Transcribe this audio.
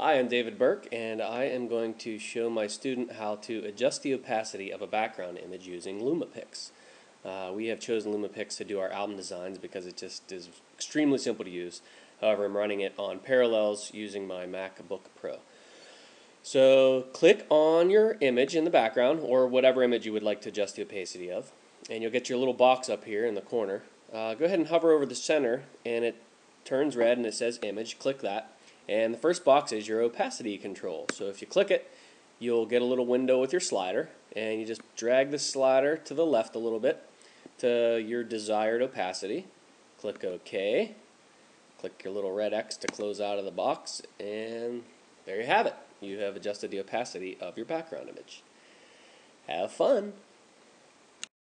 Hi, I'm David Burke, and I am going to show my student how to adjust the opacity of a background image using LumaPix. Uh, we have chosen LumaPix to do our album designs because it just is extremely simple to use. However, I'm running it on Parallels using my MacBook Pro. So click on your image in the background or whatever image you would like to adjust the opacity of, and you'll get your little box up here in the corner. Uh, go ahead and hover over the center, and it turns red and it says image. Click that. And the first box is your opacity control. So if you click it, you'll get a little window with your slider, and you just drag the slider to the left a little bit to your desired opacity. Click OK. Click your little red X to close out of the box, and there you have it. You have adjusted the opacity of your background image. Have fun!